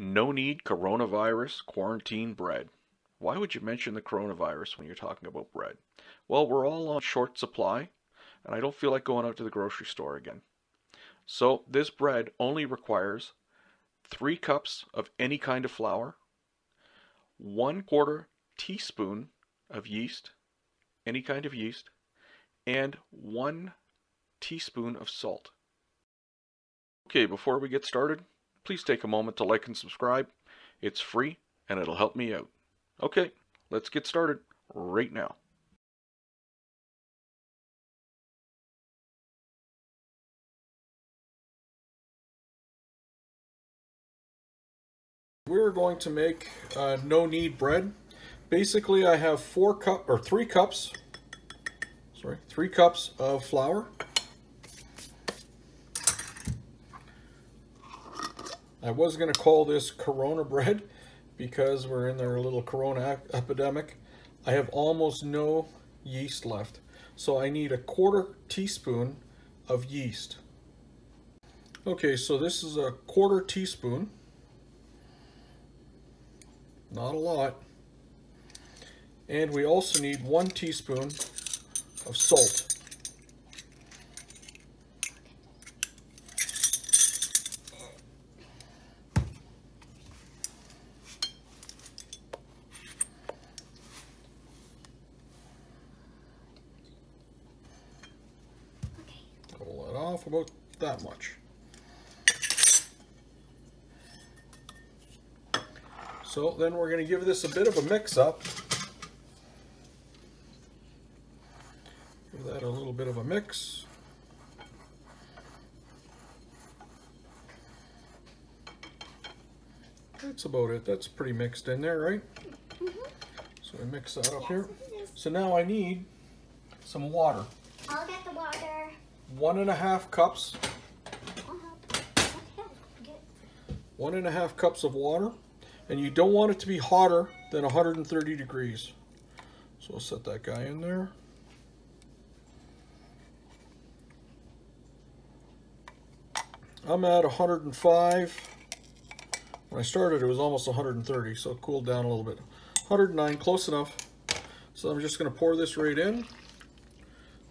No knead coronavirus quarantine bread. Why would you mention the coronavirus when you're talking about bread? Well, we're all on short supply, and I don't feel like going out to the grocery store again. So this bread only requires three cups of any kind of flour, one quarter teaspoon of yeast, any kind of yeast, and one teaspoon of salt. Okay, before we get started, please take a moment to like and subscribe. It's free and it'll help me out. Okay, let's get started right now. We're going to make uh, no knead bread. Basically, I have four cup or three cups. Sorry, three cups of flour. I was going to call this Corona bread because we're in our little Corona epidemic. I have almost no yeast left. So I need a quarter teaspoon of yeast. Okay, so this is a quarter teaspoon. Not a lot. And we also need one teaspoon of salt. off about that much. So then we're going to give this a bit of a mix up. Give that a little bit of a mix. That's about it. That's pretty mixed in there, right? Mm -hmm. So we mix that up here. So now I need some water. I'll get the water one and a half cups. One and a half cups of water. And you don't want it to be hotter than 130 degrees. So I'll set that guy in there. I'm at 105 when I started it was almost 130 so it cooled down a little bit. 109 close enough. So I'm just going to pour this right in.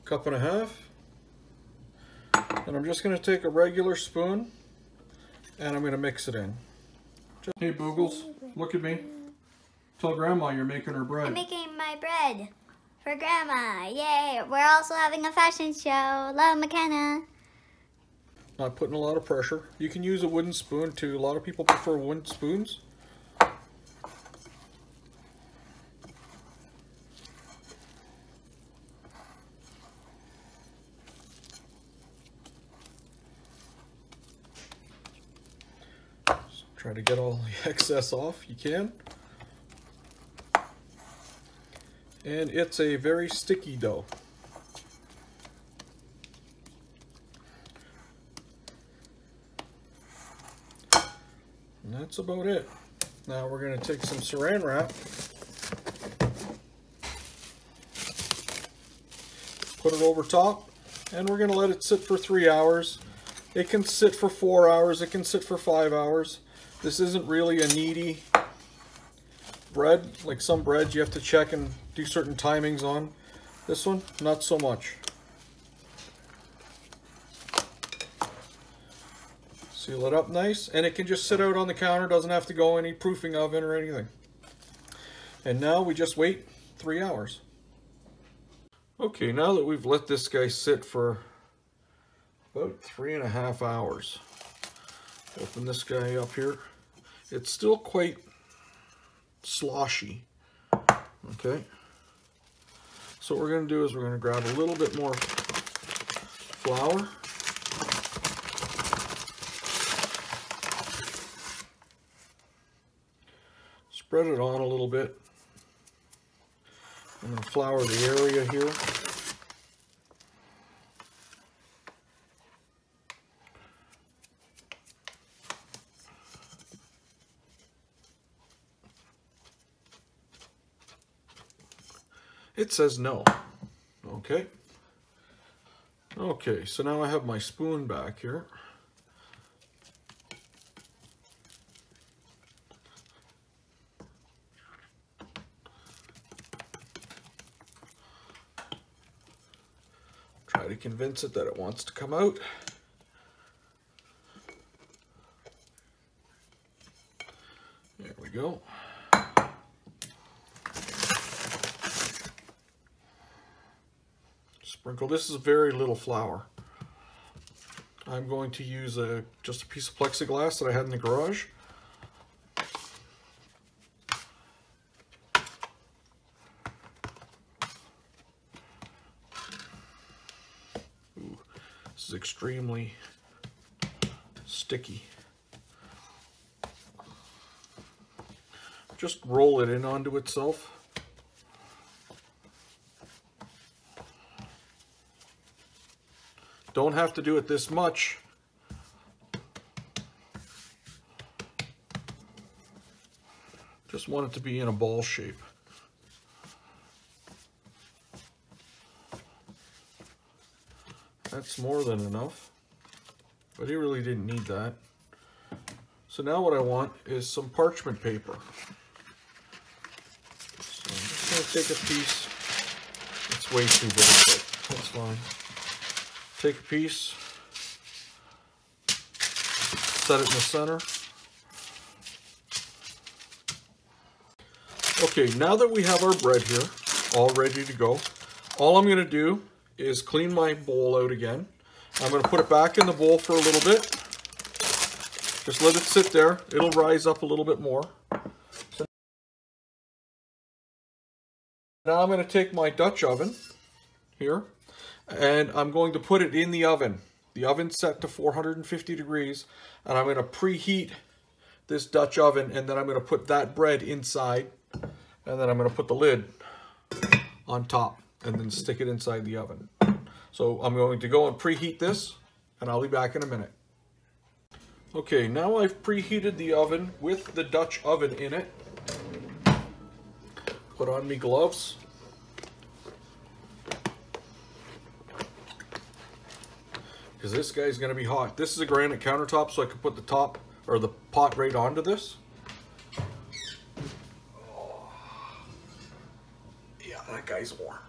Cup and a half and I'm just going to take a regular spoon and I'm going to mix it in. Hey Boogles, look at me. Tell Grandma you're making her bread. I'm making my bread for Grandma. Yay! We're also having a fashion show. Love McKenna. Not putting a lot of pressure. You can use a wooden spoon too. A lot of people prefer wooden spoons. Try to get all the excess off you can. And it's a very sticky dough. And that's about it. Now we're going to take some saran wrap, put it over top, and we're going to let it sit for three hours. It can sit for four hours, it can sit for five hours. This isn't really a needy bread. Like some breads you have to check and do certain timings on. This one, not so much. Seal it up nice, and it can just sit out on the counter, doesn't have to go any proofing oven or anything. And now we just wait three hours. Okay, now that we've let this guy sit for about three and a half hours, Open this guy up here. It's still quite sloshy. Okay. So what we're going to do is we're going to grab a little bit more flour. Spread it on a little bit. I'm to flour the area here. It says no. Okay. Okay, so now I have my spoon back here. Try to convince it that it wants to come out. There we go. Sprinkle. This is a very little flour. I'm going to use a just a piece of plexiglass that I had in the garage. Ooh, this is extremely sticky. Just roll it in onto itself. Don't have to do it this much. Just want it to be in a ball shape. That's more than enough, but he really didn't need that. So now what I want is some parchment paper. So I'm just gonna take a piece. It's way too big, but that's fine. Take a piece, set it in the center. Okay, now that we have our bread here, all ready to go, all I'm gonna do is clean my bowl out again. I'm gonna put it back in the bowl for a little bit. Just let it sit there. It'll rise up a little bit more. Now I'm gonna take my Dutch oven here and I'm going to put it in the oven. The oven's set to 450 degrees and I'm going to preheat this Dutch oven and then I'm going to put that bread inside and then I'm going to put the lid on top and then stick it inside the oven. So I'm going to go and preheat this and I'll be back in a minute. Okay, now I've preheated the oven with the Dutch oven in it. Put on me gloves. Because this guy's going to be hot. This is a granite countertop, so I can put the top or the pot right onto this. Oh. Yeah, that guy's warm.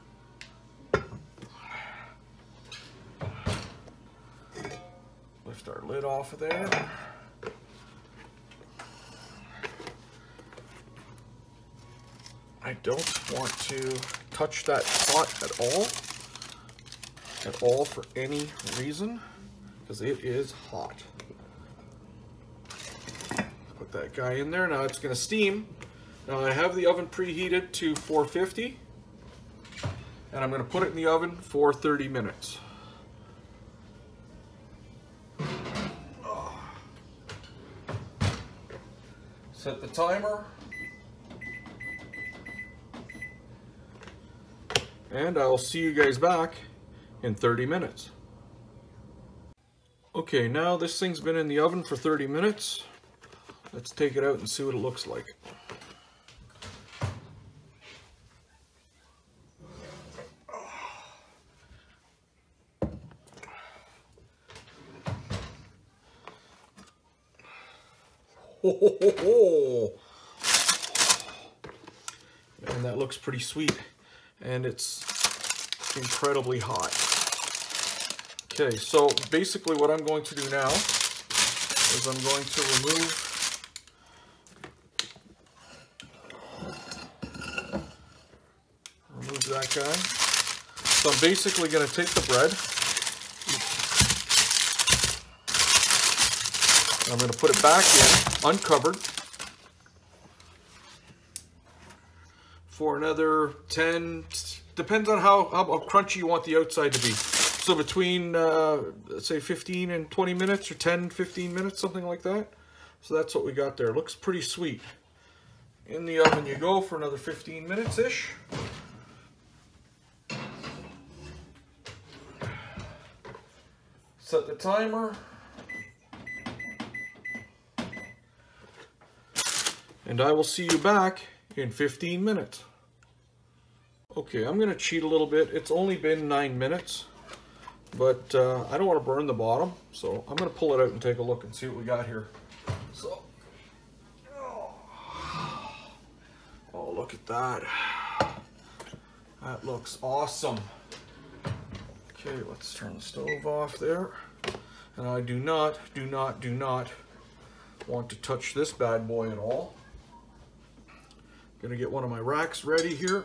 Lift our lid off of there. I don't want to touch that pot at all, at all for any reason, because it is hot. Put that guy in there. Now it's going to steam. Now I have the oven preheated to 450, and I'm going to put it in the oven for 30 minutes. Ah. Set the timer. And I'll see you guys back in 30 minutes. Okay, now this thing's been in the oven for 30 minutes. Let's take it out and see what it looks like. And that looks pretty sweet. And it's incredibly hot. Okay, so basically what I'm going to do now is I'm going to remove remove that guy. So I'm basically going to take the bread I'm going to put it back in, uncovered, for another 10, depends on how, how crunchy you want the outside to be. So between, uh, say 15 and 20 minutes, or 10, 15 minutes, something like that. So that's what we got there. Looks pretty sweet. In the oven you go for another 15 minutes-ish. Set the timer. and I will see you back in 15 minutes. Okay, I'm going to cheat a little bit. It's only been 9 minutes, but uh, I don't want to burn the bottom, so I'm going to pull it out and take a look and see what we got here. So, oh, oh look at that. That looks awesome. Okay, let's turn the stove off there. And I do not, do not, do not want to touch this bad boy at all. Gonna get one of my racks ready here.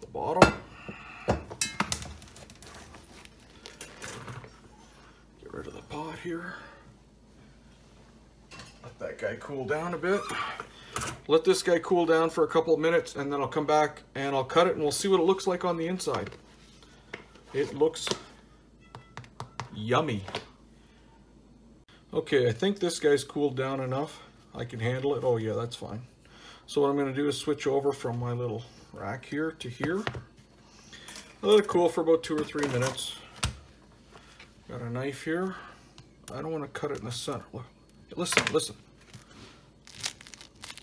The bottom. Get rid of the pot here. Let that guy cool down a bit. Let this guy cool down for a couple of minutes and then I'll come back and I'll cut it and we'll see what it looks like on the inside. It looks yummy. Okay, I think this guy's cooled down enough. I can handle it. Oh yeah, that's fine. So what I'm going to do is switch over from my little rack here to here. Let it cool for about two or three minutes. Got a knife here. I don't want to cut it in the center. Listen, listen.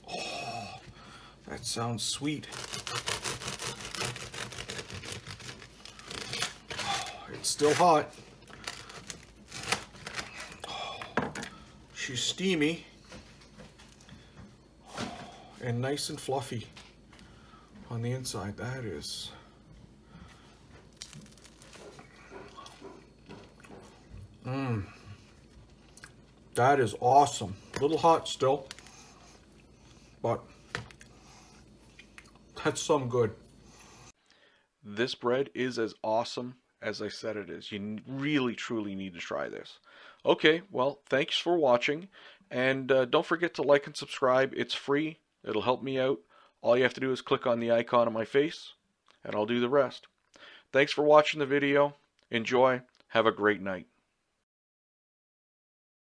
Oh, that sounds sweet. Oh, it's still hot. Oh, she's steamy oh, and nice and fluffy on the inside. That is. Mmm. That is awesome. A little hot still, but that's some good. This bread is as awesome as I said it is. You really, truly need to try this. Okay, well, thanks for watching, and uh, don't forget to like and subscribe. It's free. It'll help me out. All you have to do is click on the icon of my face, and I'll do the rest. Thanks for watching the video. Enjoy. Have a great night.